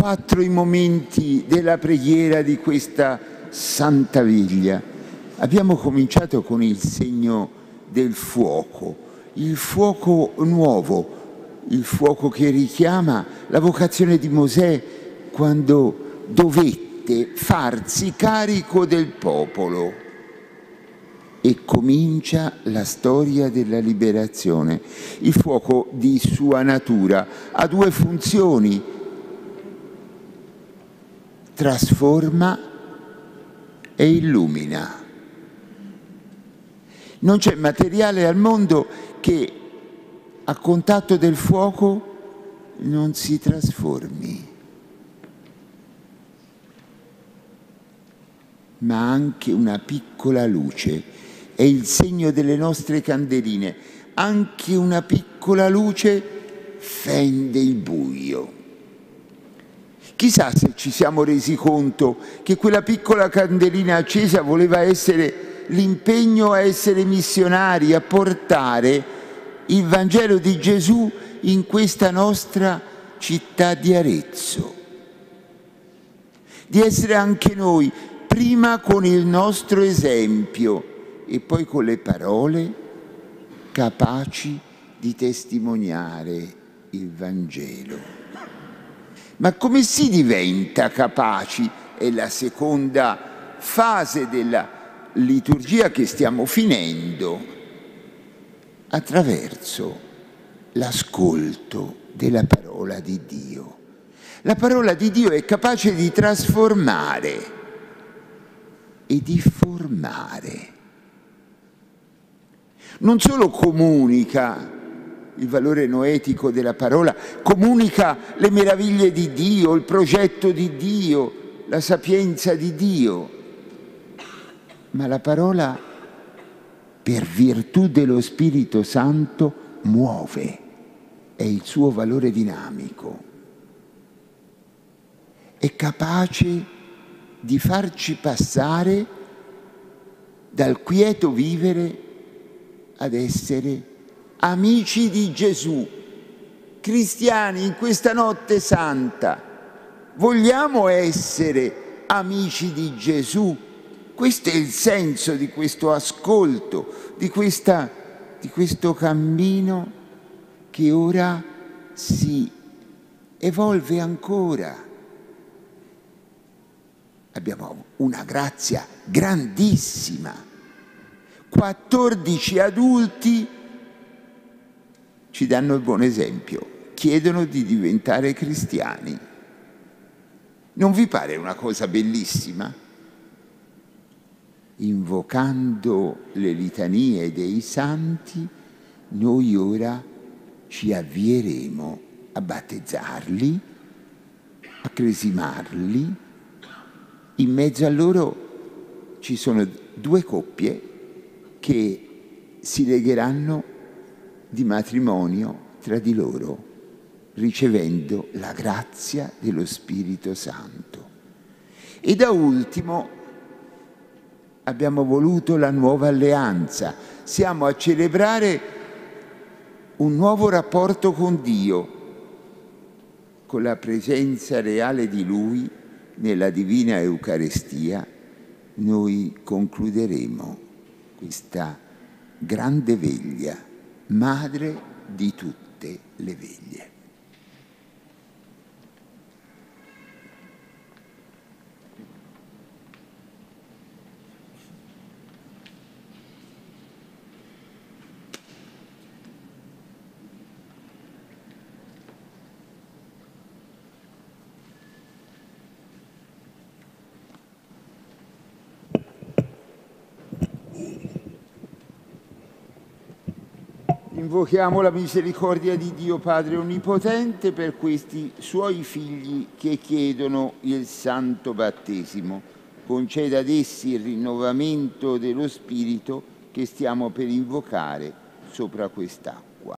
quattro i momenti della preghiera di questa Santa Viglia. Abbiamo cominciato con il segno del fuoco, il fuoco nuovo, il fuoco che richiama la vocazione di Mosè quando dovette farsi carico del popolo e comincia la storia della liberazione. Il fuoco di sua natura ha due funzioni, trasforma e illumina. Non c'è materiale al mondo che a contatto del fuoco non si trasformi, ma anche una piccola luce è il segno delle nostre candeline. Anche una piccola luce fende il buio. Chissà se ci siamo resi conto che quella piccola candelina accesa voleva essere l'impegno a essere missionari, a portare il Vangelo di Gesù in questa nostra città di Arezzo. Di essere anche noi, prima con il nostro esempio, e poi con le parole capaci di testimoniare il Vangelo. Ma come si diventa capaci? È la seconda fase della liturgia che stiamo finendo, attraverso l'ascolto della parola di Dio. La parola di Dio è capace di trasformare e di formare non solo comunica il valore noetico della parola, comunica le meraviglie di Dio, il progetto di Dio, la sapienza di Dio, ma la parola per virtù dello Spirito Santo muove, è il suo valore dinamico, è capace di farci passare dal quieto vivere ad essere amici di Gesù, cristiani in questa notte santa. Vogliamo essere amici di Gesù? Questo è il senso di questo ascolto, di, questa, di questo cammino che ora si evolve ancora. Abbiamo una grazia grandissima 14 adulti ci danno il buon esempio, chiedono di diventare cristiani. Non vi pare una cosa bellissima? Invocando le litanie dei santi, noi ora ci avvieremo a battezzarli, a cresimarli. In mezzo a loro ci sono due coppie che si legheranno di matrimonio tra di loro, ricevendo la grazia dello Spirito Santo. E da ultimo abbiamo voluto la nuova alleanza, siamo a celebrare un nuovo rapporto con Dio, con la presenza reale di Lui nella divina Eucaristia, noi concluderemo questa grande veglia, madre di tutte le veglie. Invochiamo la misericordia di Dio Padre Onnipotente per questi suoi figli che chiedono il santo battesimo. Conceda ad essi il rinnovamento dello Spirito che stiamo per invocare sopra quest'acqua.